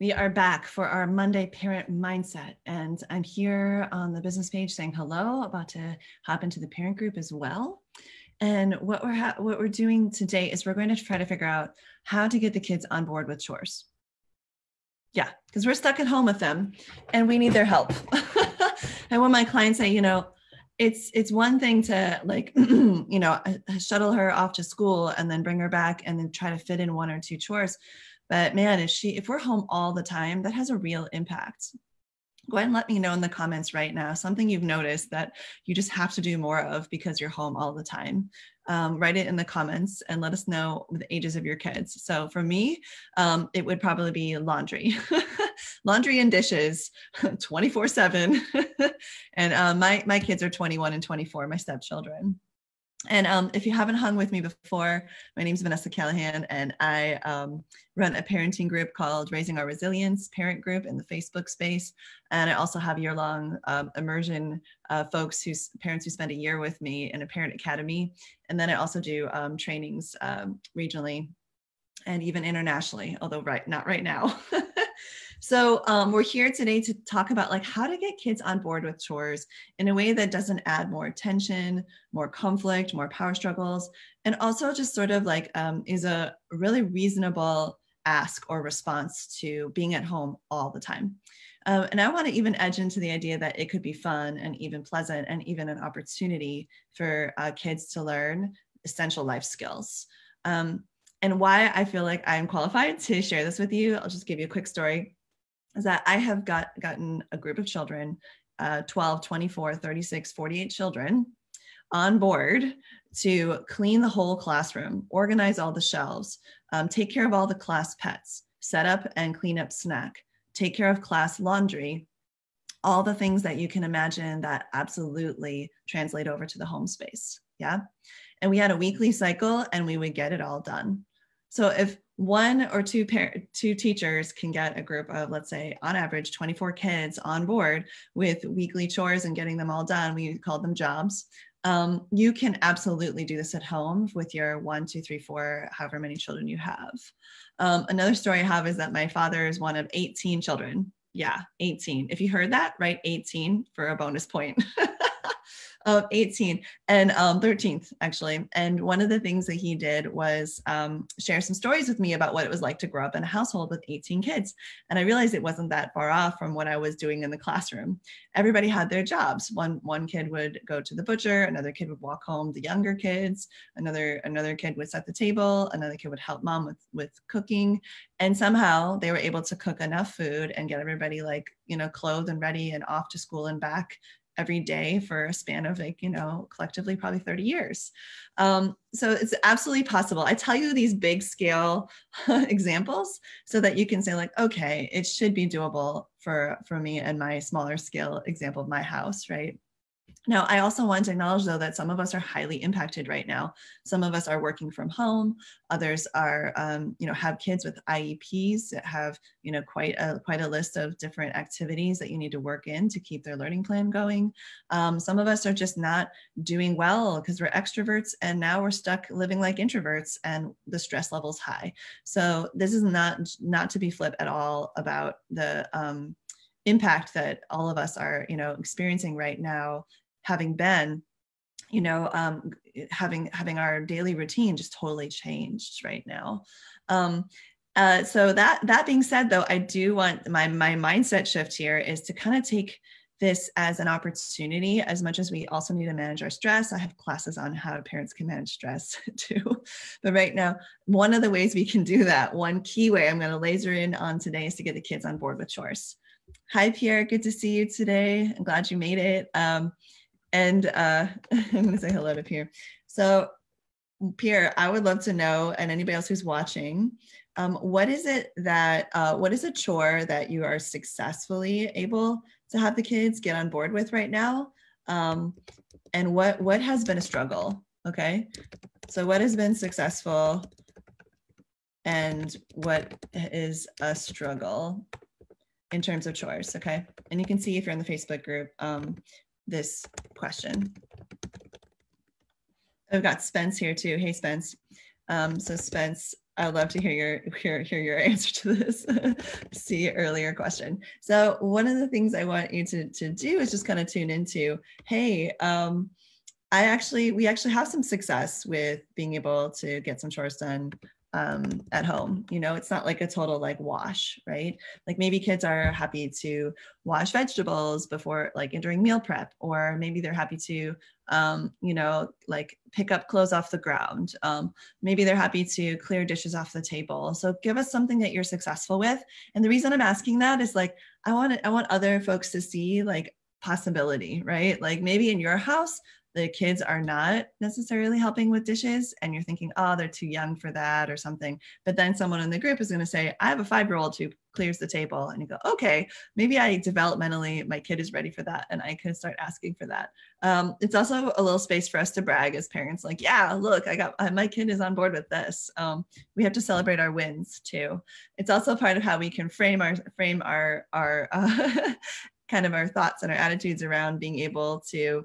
We are back for our Monday parent mindset. And I'm here on the business page saying hello, about to hop into the parent group as well. And what we're ha- what we're doing today is we're going to try to figure out how to get the kids on board with chores. Yeah, because we're stuck at home with them and we need their help. and when my clients say, you know, it's it's one thing to like you know uh, shuttle her off to school and then bring her back and then try to fit in one or two chores but man, if she if we're home all the time, that has a real impact. Go ahead and let me know in the comments right now something you've noticed that you just have to do more of because you're home all the time. Um, write it in the comments and let us know the ages of your kids. So for me, um, it would probably be laundry, laundry and dishes, 24 seven. and um, my my kids are 21 and 24, my stepchildren. And um, if you haven't hung with me before, my name is Vanessa Callaghan, and I um, run a parenting group called Raising Our Resilience Parent Group in the Facebook space. And I also have year long um, immersion uh, folks who's parents who spend a year with me in a parent academy. And then I also do um, trainings um, regionally and even internationally, although right not right now. So um, we're here today to talk about like how to get kids on board with chores in a way that doesn't add more tension, more conflict, more power struggles, and also just sort of like um, is a really reasonable ask or response to being at home all the time. Um, and I want to even edge into the idea that it could be fun and even pleasant and even an opportunity for uh, kids to learn essential life skills. Um, and why I feel like I'm qualified to share this with you, I'll just give you a quick story is that I have got gotten a group of children, uh, 12, 24, 36, 48 children on board to clean the whole classroom, organize all the shelves, um, take care of all the class pets, set up and clean up snack, take care of class laundry, all the things that you can imagine that absolutely translate over to the home space. Yeah. And we had a weekly cycle and we would get it all done. So if one or two par- two teachers can get a group of let's say on average 24 kids on board with weekly chores and getting them all done. We call them jobs. Um, you can absolutely do this at home with your one two three four however many children you have. Um, another story i have is that my father is one of 18 children. Yeah 18 if you heard that right 18 for a bonus point of 18 and um, 13th actually. And one of the things that he did was um, share some stories with me about what it was like to grow up in a household with 18 kids. And i realized it wasn't that far off from what i was doing in the classroom. Everybody had their jobs. One one kid would go to the butcher another kid would walk home the younger kids another another kid would set the table another kid would help mom with with cooking. And somehow they were able to cook enough food and get everybody like you know clothed and ready and off to school and back every day for a span of like you know collectively probably 30 years. Um, so it's absolutely possible. I tell you these big scale examples so that you can say like okay it should be doable for for me and my smaller scale example of my house right now, I also want to acknowledge, though, that some of us are highly impacted right now. Some of us are working from home. Others are, um, you know, have kids with IEPs that have, you know, quite a quite a list of different activities that you need to work in to keep their learning plan going. Um, some of us are just not doing well because we're extroverts, and now we're stuck living like introverts, and the stress level's high. So this is not not to be flip at all about the um, impact that all of us are you know experiencing right now having been you know um, having having our daily routine just totally changed right now. Um, uh, so that that being said though i do want my my mindset shift here is to kind of take this as an opportunity as much as we also need to manage our stress. I have classes on how parents can manage stress too. But right now one of the ways we can do that one key way i'm going to laser in on today is to get the kids on board with chores. Hi pierre. Good to see you today. I'm glad you made it. Um, and uh, I'm going to say hello to Pierre. So, Pierre, I would love to know, and anybody else who's watching, um, what is it that, uh, what is a chore that you are successfully able to have the kids get on board with right now? Um, and what what has been a struggle? Okay, so what has been successful, and what is a struggle in terms of chores? Okay, and you can see if you're in the Facebook group. Um, this question. I've got Spence here too. Hey, Spence. Um, so Spence, I would love to hear your hear, hear your answer to this see earlier question. So one of the things I want you to to do is just kind of tune into, hey, um, I actually we actually have some success with being able to get some chores done um, at home. You know, it's not like a total like wash, right? Like maybe kids are happy to wash vegetables before like during meal prep, or maybe they're happy to, um, you know, like pick up clothes off the ground. Um, maybe they're happy to clear dishes off the table. So give us something that you're successful with. And the reason I'm asking that is like I want I want other folks to see like possibility, right? Like maybe in your house, the kids are not necessarily helping with dishes and you're thinking oh they're too young for that or something. But then someone in the group is going to say i have a five year old who clears the table and you go okay maybe i developmentally my kid is ready for that and i can start asking for that. Um, it's also a little space for us to brag as parents like yeah look i got my kid is on board with this. Um, we have to celebrate our wins too. It's also part of how we can frame our frame our our uh, kind of our thoughts and our attitudes around being able to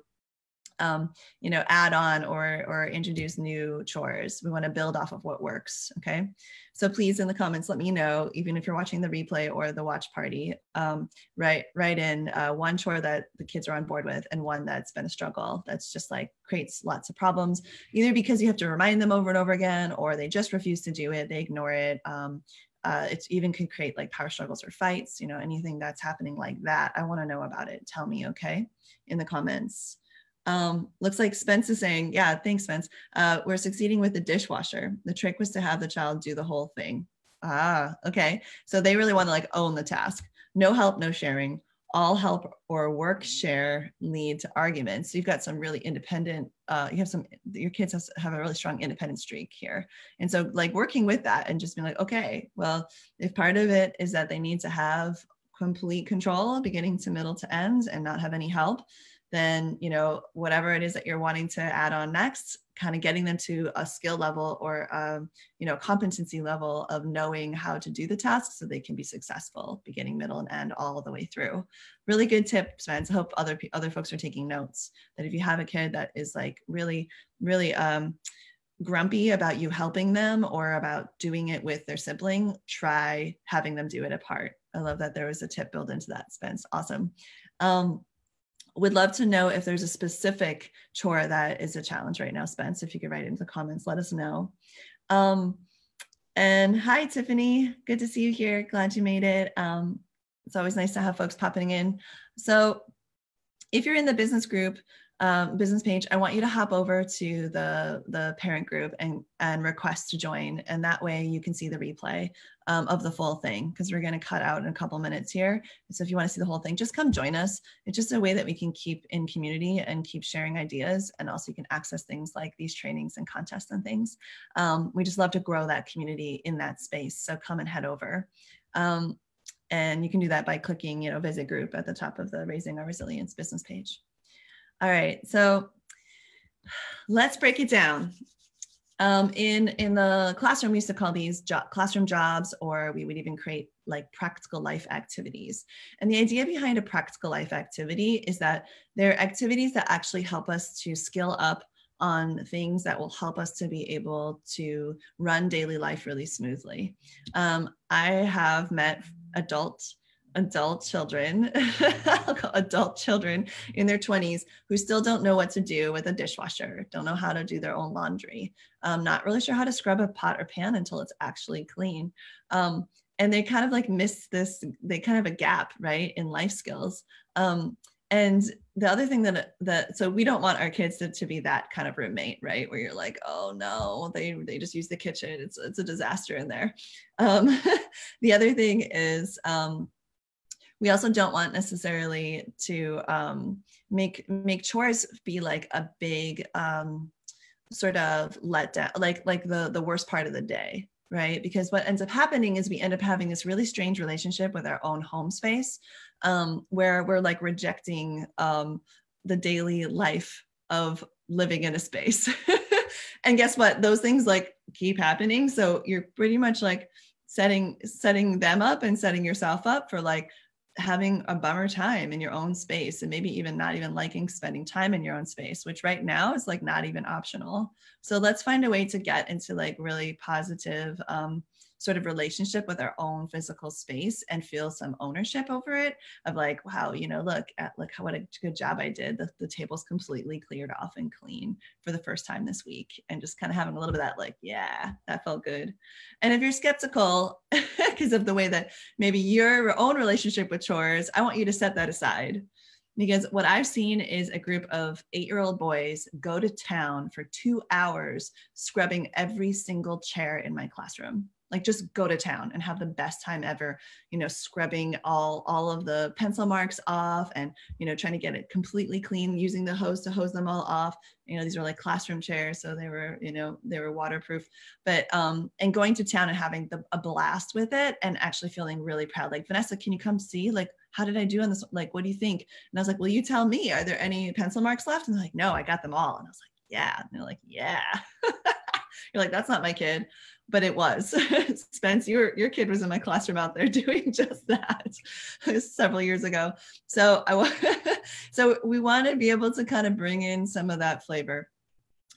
um, you know, add on or or introduce new chores. We want to build off of what works. Okay, so please in the comments let me know, even if you're watching the replay or the watch party, um, write write in uh, one chore that the kids are on board with and one that's been a struggle. That's just like creates lots of problems, either because you have to remind them over and over again, or they just refuse to do it, they ignore it. Um, uh, it even can create like power struggles or fights you know anything that's happening like that i want to know about it tell me okay in the comments um, looks like Spence is saying, yeah, thanks, Spence. Uh, we're succeeding with the dishwasher. The trick was to have the child do the whole thing. Ah, okay. So they really want to like own the task. No help, no sharing. All help or work share lead to arguments. So you've got some really independent, uh, you have some, your kids have, have a really strong independent streak here. And so like working with that and just being like, okay, well, if part of it is that they need to have complete control beginning to middle to end and not have any help, then you know whatever it is that you're wanting to add on next kind of getting them to a skill level or um, you know competency level of knowing how to do the task so they can be successful beginning middle and end all the way through. Really good tip Spence. hope other other folks are taking notes that if you have a kid that is like really really um, grumpy about you helping them or about doing it with their sibling try having them do it apart. I love that there was a tip built into that spence. Awesome. Um, would love to know if there's a specific chore that is a challenge right now, Spence. If you could write into the comments, let us know. Um, and hi, Tiffany. Good to see you here. Glad you made it. Um, it's always nice to have folks popping in. So if you're in the business group, um, business page, I want you to hop over to the, the parent group and, and request to join. And that way you can see the replay um, of the full thing because we're going to cut out in a couple minutes here. So if you want to see the whole thing, just come join us. It's just a way that we can keep in community and keep sharing ideas. And also you can access things like these trainings and contests and things. Um, we just love to grow that community in that space. So come and head over. Um, and you can do that by clicking, you know, visit group at the top of the Raising Our Resilience business page. All right, so let's break it down. Um, in in the classroom, we used to call these jo classroom jobs, or we would even create like practical life activities. And the idea behind a practical life activity is that they're activities that actually help us to skill up on things that will help us to be able to run daily life really smoothly. Um, I have met adults adult children, adult children in their 20s who still don't know what to do with a dishwasher, don't know how to do their own laundry, um, not really sure how to scrub a pot or pan until it's actually clean. Um, and they kind of like miss this, they kind of have a gap, right, in life skills. Um, and the other thing that that so we don't want our kids to, to be that kind of roommate right where you're like oh no they they just use the kitchen it's it's a disaster in there um, the other thing is um, we also don't want necessarily to um, make make chores be like a big um, sort of let down like like the the worst part of the day right? Because what ends up happening is we end up having this really strange relationship with our own home space um, where we're like rejecting um, the daily life of living in a space. And guess what? Those things like keep happening. So you're pretty much like setting setting them up and setting yourself up for like having a bummer time in your own space and maybe even not even liking spending time in your own space which right now is like not even optional. So let's find a way to get into like really positive um, sort of relationship with our own physical space and feel some ownership over it of like wow you know look at look how what a good job i did. The, the table's completely cleared off and clean for the first time this week. And just kind of having a little bit of that like yeah that felt good. And if you're skeptical because of the way that maybe your own relationship with chores i want you to set that aside. Because what I've seen is a group of eight year old boys go to town for two hours scrubbing every single chair in my classroom like just go to town and have the best time ever you know scrubbing all all of the pencil marks off and you know trying to get it completely clean using the hose to hose them all off you know these were like classroom chairs so they were you know they were waterproof but um and going to town and having the, a blast with it and actually feeling really proud like vanessa can you come see like how did I do on this? Like, what do you think? And I was like, well, you tell me, are there any pencil marks left? And they're like, no, I got them all. And I was like, yeah. And they're like, yeah. You're like, that's not my kid but it was. Spence your your kid was in my classroom out there doing just that several years ago. So i so we want to be able to kind of bring in some of that flavor.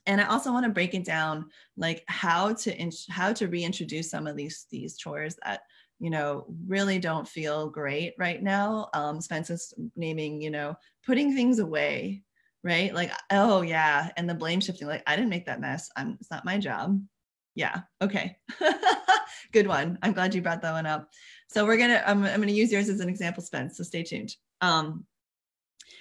And i also want to break it down like how to in, how to reintroduce some of these these chores that you know really don't feel great right now. Um spence is naming you know putting things away right? Like oh yeah and the blame shifting like i didn't make that mess. I'm it's not my job yeah. Okay. Good one. I'm glad you brought that one up. So we're gonna. I'm, I'm gonna use yours as an example, Spence. So stay tuned. Um,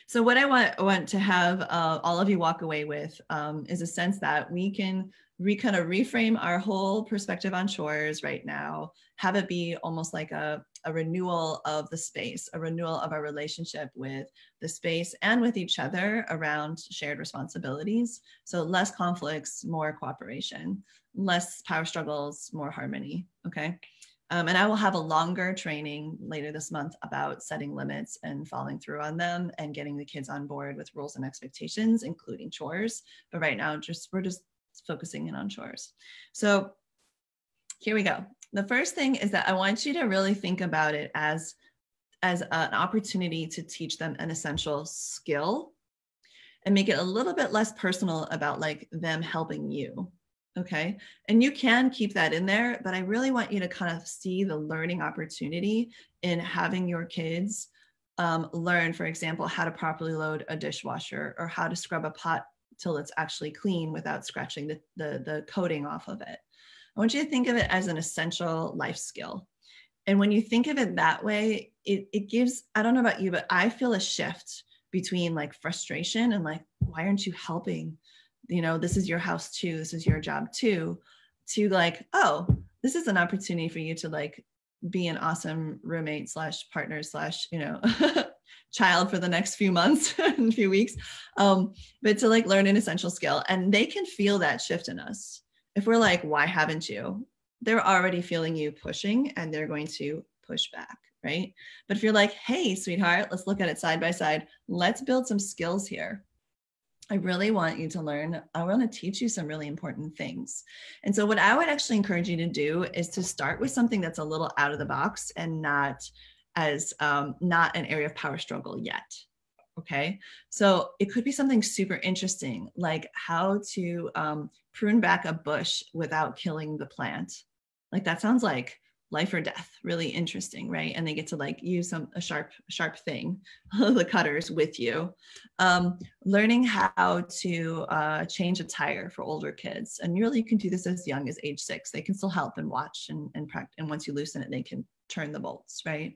so what I want want to have uh, all of you walk away with um, is a sense that we can re kind of reframe our whole perspective on chores right now. Have it be almost like a a renewal of the space, a renewal of our relationship with the space and with each other around shared responsibilities. So less conflicts, more cooperation less power struggles, more harmony. Okay. Um, and I will have a longer training later this month about setting limits and following through on them and getting the kids on board with rules and expectations, including chores. But right now, just we're just focusing in on chores. So here we go. The first thing is that I want you to really think about it as as an opportunity to teach them an essential skill and make it a little bit less personal about like them helping you Okay. And you can keep that in there, but I really want you to kind of see the learning opportunity in having your kids um, learn, for example, how to properly load a dishwasher or how to scrub a pot till it's actually clean without scratching the, the, the coating off of it. I want you to think of it as an essential life skill. And when you think of it that way, it, it gives, I don't know about you, but I feel a shift between like frustration and like, why aren't you helping? you know this is your house too this is your job too to like oh this is an opportunity for you to like be an awesome roommate slash partner slash you know child for the next few months and few weeks um but to like learn an essential skill and they can feel that shift in us if we're like why haven't you they're already feeling you pushing and they're going to push back right but if you're like hey sweetheart let's look at it side by side let's build some skills here I really want you to learn. I want to teach you some really important things. And so, what I would actually encourage you to do is to start with something that's a little out of the box and not as um, not an area of power struggle yet. Okay. So, it could be something super interesting, like how to um, prune back a bush without killing the plant. Like, that sounds like life or death really interesting right and they get to like use some a sharp sharp thing the cutters with you um, learning how to uh, change a tire for older kids and really you can do this as young as age six they can still help and watch and and practice and once you loosen it they can turn the bolts right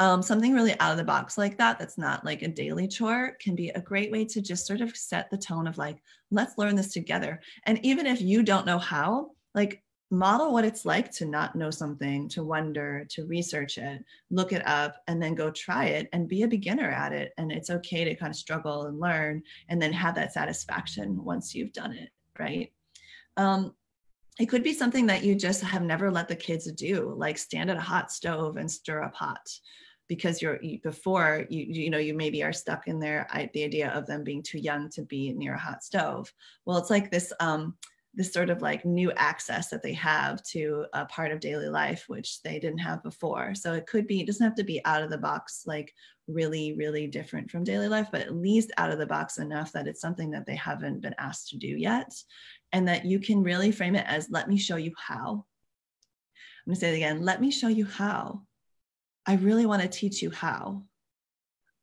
um, something really out of the box like that that's not like a daily chore can be a great way to just sort of set the tone of like let's learn this together and even if you don't know how like model what it's like to not know something, to wonder, to research it, look it up, and then go try it and be a beginner at it. And it's okay to kind of struggle and learn and then have that satisfaction once you've done it, right? Um, it could be something that you just have never let the kids do, like stand at a hot stove and stir a pot because you're before you you know you maybe are stuck in there the idea of them being too young to be near a hot stove. Well it's like this um this sort of like new access that they have to a part of daily life which they didn't have before. So it could be it doesn't have to be out of the box like really really different from daily life but at least out of the box enough that it's something that they haven't been asked to do yet and that you can really frame it as let me show you how. I'm going to say it again let me show you how i really want to teach you how.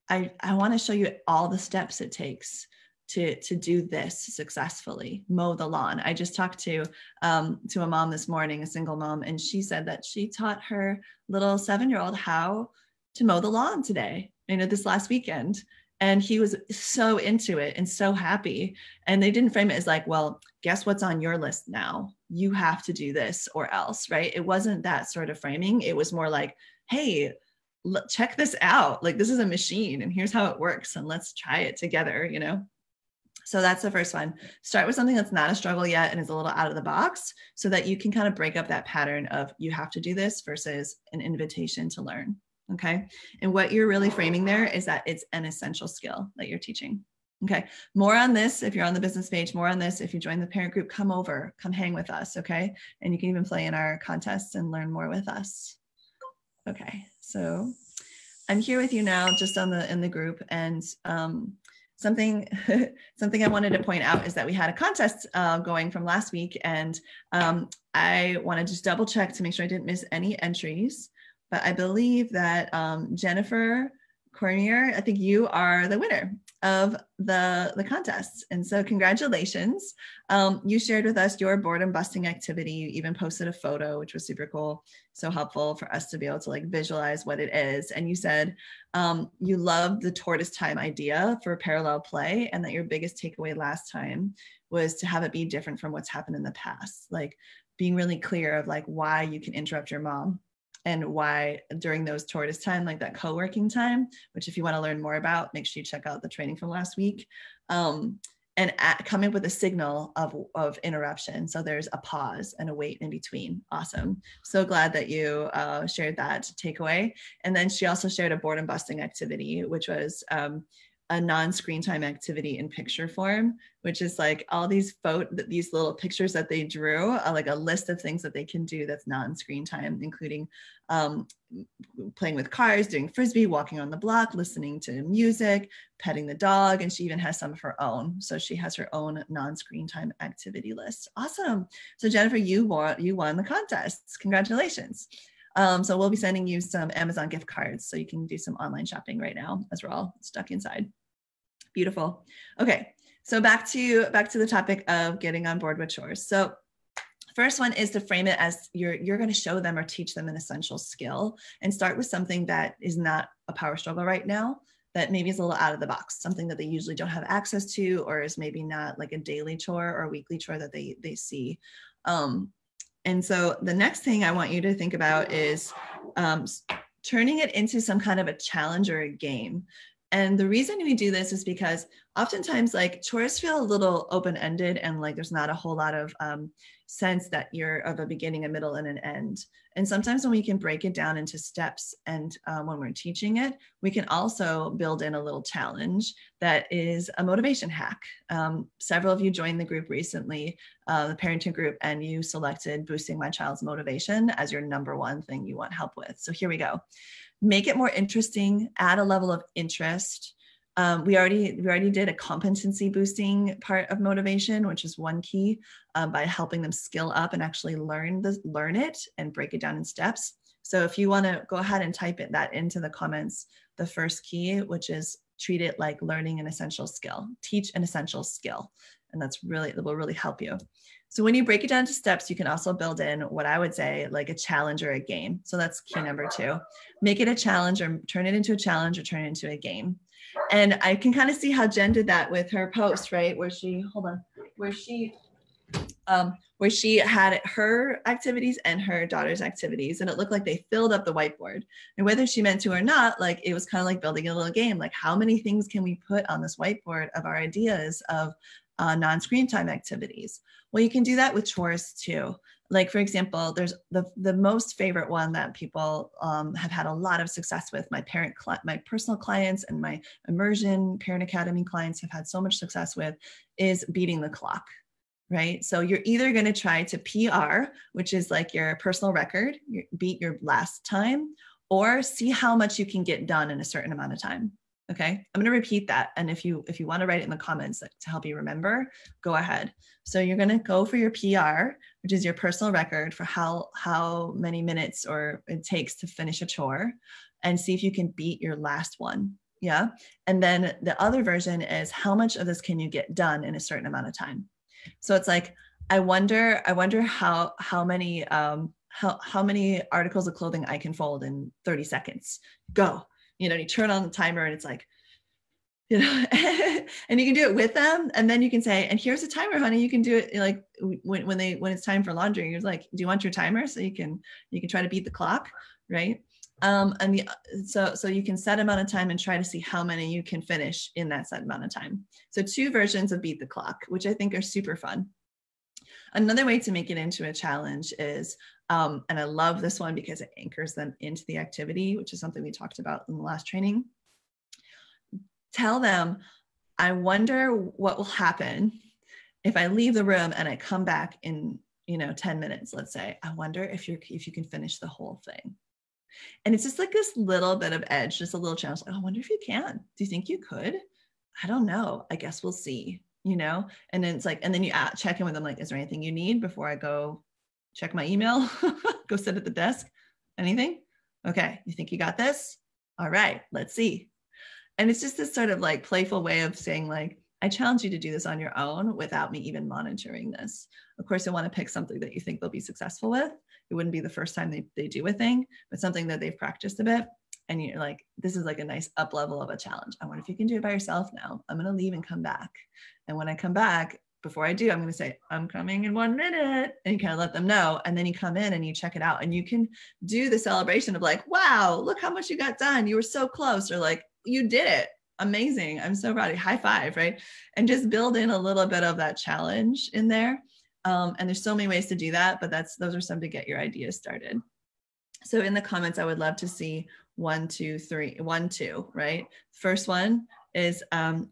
I i want to show you all the steps it takes to to do this successfully mow the lawn. I just talked to um, to a mom this morning a single mom and she said that she taught her little seven year old how to mow the lawn today you know this last weekend. And he was so into it and so happy. And they didn't frame it as like well guess what's on your list now? You have to do this or else right? It wasn't that sort of framing. It was more like hey check this out like this is a machine and here's how it works and let's try it together you know so that's the first one. Start with something that's not a struggle yet and is a little out of the box so that you can kind of break up that pattern of you have to do this versus an invitation to learn. Okay. And what you're really framing there is that it's an essential skill that you're teaching. Okay. More on this if you're on the business page, more on this if you join the parent group, come over, come hang with us. Okay. And you can even play in our contests and learn more with us. Okay. So I'm here with you now just on the in the group and um, something something I wanted to point out is that we had a contest uh, going from last week, and um, I want to just double check to make sure I didn't miss any entries. But I believe that um, Jennifer Cormier, I think you are the winner of the, the contest. And so congratulations. Um, you shared with us your boredom busting activity. You even posted a photo, which was super cool. So helpful for us to be able to like visualize what it is. And you said um, you loved the tortoise time idea for parallel play and that your biggest takeaway last time was to have it be different from what's happened in the past. Like being really clear of like why you can interrupt your mom and why during those tortoise time, like that co-working time, which if you want to learn more about, make sure you check out the training from last week. Um, and at, coming with a signal of, of interruption. So there's a pause and a wait in between. Awesome. So glad that you uh, shared that takeaway. And then she also shared a boredom busting activity, which was um, a non-screen time activity in picture form, which is like all these photo, these little pictures that they drew, like a list of things that they can do that's non-screen time, including um, playing with cars, doing frisbee, walking on the block, listening to music, petting the dog, and she even has some of her own. So she has her own non-screen time activity list. Awesome. So Jennifer, you won, you won the contest. Congratulations. Um, so we'll be sending you some Amazon gift cards so you can do some online shopping right now as we're all stuck inside. Beautiful. Okay, so back to back to the topic of getting on board with chores. So first one is to frame it as you're you're going to show them or teach them an essential skill and start with something that is not a power struggle right now that maybe is a little out of the box something that they usually don't have access to or is maybe not like a daily chore or weekly chore that they they see um, and so the next thing I want you to think about is um, turning it into some kind of a challenge or a game. And the reason we do this is because oftentimes like chores feel a little open-ended and like there's not a whole lot of um, sense that you're of a beginning a middle and an end. And sometimes when we can break it down into steps and um, when we're teaching it we can also build in a little challenge that is a motivation hack. Um, several of you joined the group recently uh, the parenting group and you selected boosting my child's motivation as your number one thing you want help with. So here we go. Make it more interesting add a level of interest um, we already we already did a competency boosting part of motivation, which is one key um, by helping them skill up and actually learn the learn it and break it down in steps. So if you want to go ahead and type it that into the comments, the first key, which is treat it like learning an essential skill, teach an essential skill, and that's really that will really help you. So when you break it down to steps, you can also build in what I would say like a challenge or a game. So that's key number two. Make it a challenge or turn it into a challenge or turn it into a game. And I can kind of see how Jen did that with her post, right? Where she, hold on, where she, um, where she had her activities and her daughter's activities, and it looked like they filled up the whiteboard. And whether she meant to or not, like it was kind of like building a little game. Like, how many things can we put on this whiteboard of our ideas of uh, non-screen time activities? Well, you can do that with chores too like for example there's the the most favorite one that people um, have had a lot of success with my parent my personal clients and my immersion parent academy clients have had so much success with is beating the clock right? So you're either going to try to PR, which is like your personal record, your, beat your last time, or see how much you can get done in a certain amount of time. Okay, I'm going to repeat that, and if you if you want to write it in the comments to help you remember, go ahead. So you're going to go for your PR, which is your personal record for how how many minutes or it takes to finish a chore, and see if you can beat your last one. Yeah, and then the other version is how much of this can you get done in a certain amount of time. So it's like I wonder I wonder how how many um, how how many articles of clothing I can fold in 30 seconds. Go you know, you turn on the timer and it's like, you know, and you can do it with them. And then you can say, and here's a timer, honey. You can do it like when, when they, when it's time for laundry, you're like, do you want your timer? So you can, you can try to beat the clock. Right. Um, and the, so, so you can set amount of time and try to see how many you can finish in that set amount of time. So two versions of beat the clock, which I think are super fun. Another way to make it into a challenge is, um, and I love this one because it anchors them into the activity, which is something we talked about in the last training. Tell them, I wonder what will happen if I leave the room and I come back in, you know, 10 minutes, let's say. I wonder if you're if you can finish the whole thing. And it's just like this little bit of edge, just a little challenge. Like, I wonder if you can. Do you think you could? I don't know. I guess we'll see you know and then it's like and then you check in with them like is there anything you need before i go check my email go sit at the desk anything okay you think you got this all right let's see and it's just this sort of like playful way of saying like i challenge you to do this on your own without me even monitoring this. Of course you want to pick something that you think they'll be successful with. It wouldn't be the first time they, they do a thing but something that they've practiced a bit. And you're like this is like a nice up level of a challenge. I wonder if you can do it by yourself now. I'm going to leave and come back. And when i come back before i do i'm going to say i'm coming in one minute. And you kind of let them know. And then you come in and you check it out. And you can do the celebration of like wow look how much you got done. You were so close. Or like you did it. Amazing. I'm so proud of you. High five right? And just build in a little bit of that challenge in there. Um, and there's so many ways to do that but that's those are some to get your ideas started. So in the comments i would love to see one, two, three, one, two, right? First one is um,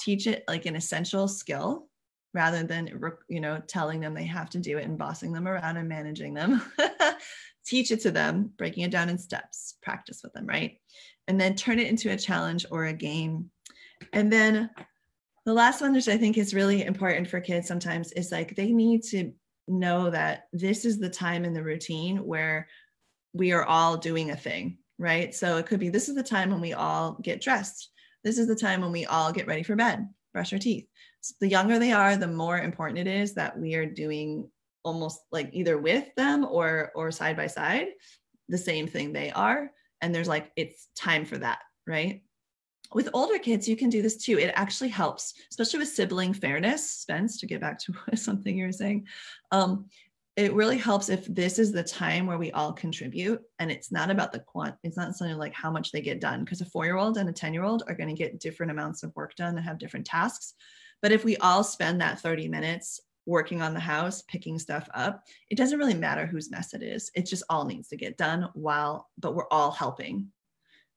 teach it like an essential skill rather than, you know, telling them they have to do it and bossing them around and managing them. teach it to them, breaking it down in steps, practice with them, right? And then turn it into a challenge or a game. And then the last one, which I think is really important for kids sometimes, is like they need to know that this is the time in the routine where we are all doing a thing right? So it could be this is the time when we all get dressed. This is the time when we all get ready for bed, brush our teeth. So the younger they are, the more important it is that we are doing almost like either with them or or side by side the same thing they are and there's like it's time for that, right? With older kids, you can do this too. It actually helps, especially with sibling fairness. Spence, to get back to something you were saying, um, it really helps if this is the time where we all contribute and it's not about the quant it's not something like how much they get done because a four-year-old and a 10-year-old are going to get different amounts of work done and have different tasks but if we all spend that 30 minutes working on the house picking stuff up it doesn't really matter whose mess it is. It just all needs to get done while but we're all helping.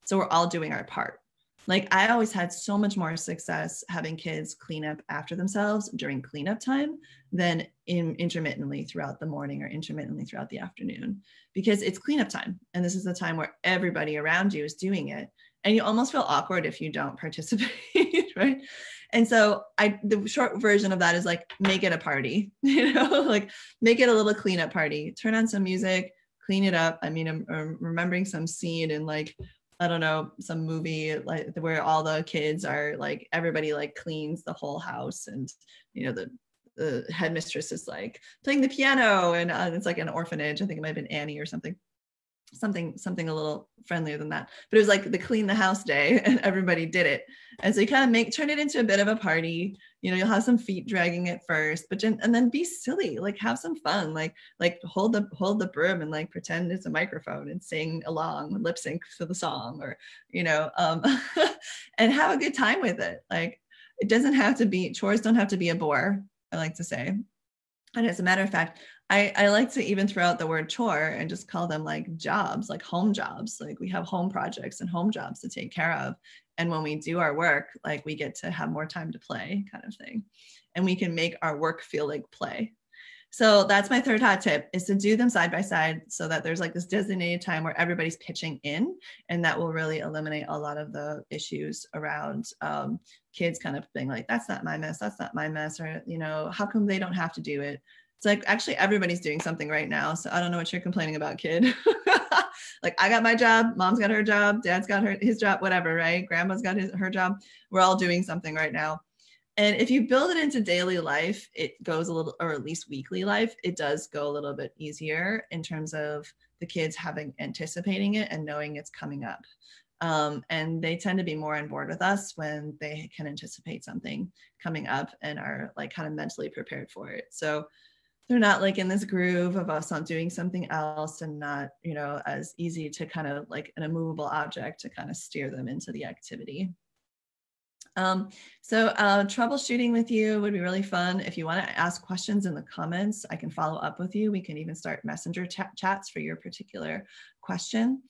So we're all doing our part. Like I always had so much more success having kids clean up after themselves during cleanup time than in intermittently throughout the morning or intermittently throughout the afternoon because it's cleanup time. And this is the time where everybody around you is doing it. And you almost feel awkward if you don't participate right and so i the short version of that is like make it a party you know like make it a little cleanup party. Turn on some music clean it up. I mean i'm, I'm remembering some scene in like I don't know, some movie like where all the kids are like everybody like cleans the whole house and you know the the headmistress is like playing the piano and uh, it's like an orphanage. I think it might have been Annie or something something something a little friendlier than that. But it was like the clean the house day and everybody did it. And so you kind of make turn it into a bit of a party. You know you'll have some feet dragging at first but then and then be silly. Like have some fun. Like like hold the hold the broom and like pretend it's a microphone and sing along lip sync to the song or you know um and have a good time with it. Like it doesn't have to be chores don't have to be a bore i like to say. And as a matter of fact I, I like to even throw out the word chore and just call them like jobs, like home jobs. Like we have home projects and home jobs to take care of. And when we do our work, like we get to have more time to play, kind of thing. And we can make our work feel like play. So that's my third hot tip is to do them side by side so that there's like this designated time where everybody's pitching in and that will really eliminate a lot of the issues around um, kids kind of being like, that's not my mess, that's not my mess, or, you know, how come they don't have to do it? It's like actually everybody's doing something right now. So I don't know what you're complaining about, kid. like I got my job, mom's got her job, dad's got her his job, whatever, right? Grandma's got his her job. We're all doing something right now. And if you build it into daily life, it goes a little, or at least weekly life, it does go a little bit easier in terms of the kids having anticipating it and knowing it's coming up. Um, and they tend to be more on board with us when they can anticipate something coming up and are like kind of mentally prepared for it. So they're not like in this groove of us on doing something else and not you know as easy to kind of like an immovable object to kind of steer them into the activity um, so uh, troubleshooting with you would be really fun. If you want to ask questions in the comments, I can follow up with you. We can even start messenger ch chats for your particular question.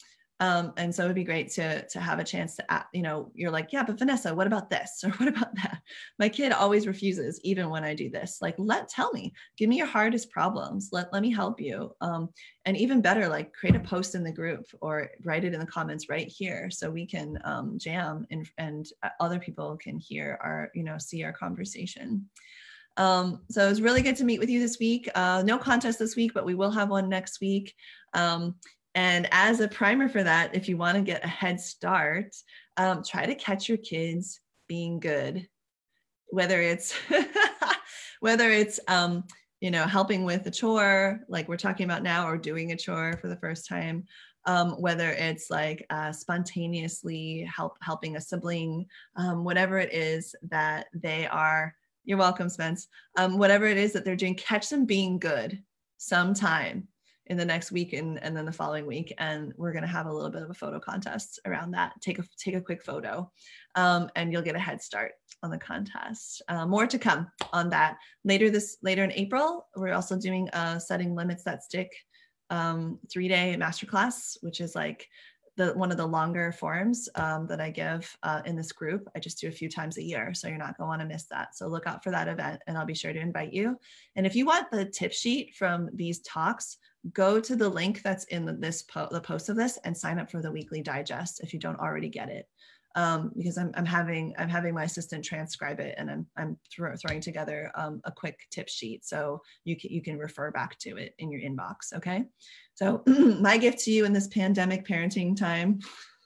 Um, and so it'd be great to to have a chance to, you know, you're like, yeah, but Vanessa, what about this or what about that? My kid always refuses, even when I do this. Like, let tell me, give me your hardest problems. Let let me help you. Um, and even better, like create a post in the group or write it in the comments right here, so we can um, jam and and other people can hear our, you know, see our conversation. Um, so it was really good to meet with you this week. Uh, no contest this week, but we will have one next week. Um, and as a primer for that, if you want to get a head start, um, try to catch your kids being good, whether it's whether it's um, you know helping with a chore like we're talking about now, or doing a chore for the first time. Um, whether it's like uh, spontaneously help helping a sibling, um, whatever it is that they are. You're welcome, Spence. Um, whatever it is that they're doing, catch them being good sometime in the next week and, and then the following week and we're going to have a little bit of a photo contest around that take a take a quick photo um, and you'll get a head start on the contest uh, more to come on that later this later in april we're also doing a setting limits that stick um, three day masterclass which is like the one of the longer forums um, that I give uh, in this group. I just do a few times a year, so you're not going to want to miss that. So look out for that event, and I'll be sure to invite you. And if you want the tip sheet from these talks, go to the link that's in this po- the post of this and sign up for the weekly digest if you don't already get it. Um, because I'm, I'm having I'm having my assistant transcribe it and I'm I'm throw, throwing together um, a quick tip sheet so you can you can refer back to it in your inbox. Okay, so my gift to you in this pandemic parenting time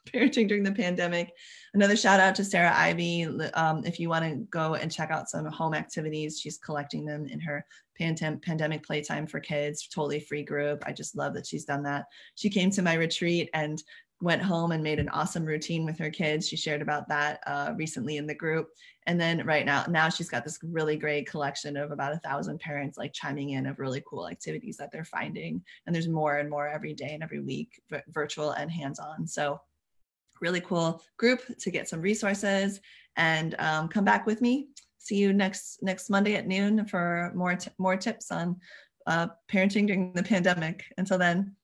parenting during the pandemic. Another shout out to Sarah Ivy. Um, if you want to go and check out some home activities, she's collecting them in her pandem- pandemic playtime for kids, totally free group. I just love that she's done that. She came to my retreat and went home and made an awesome routine with her kids. She shared about that uh, recently in the group. And then right now, now she's got this really great collection of about a thousand parents like chiming in of really cool activities that they're finding. And there's more and more every day and every week, virtual and hands-on. So really cool group to get some resources and um, come back with me. See you next next Monday at noon for more more tips on uh, parenting during the pandemic. Until then,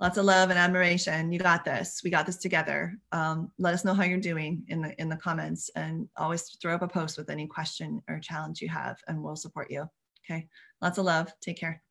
lots of love and admiration. You got this. We got this together. Um, let us know how you're doing in the in the comments, and always throw up a post with any question or challenge you have, and we'll support you. Okay. Lots of love. Take care.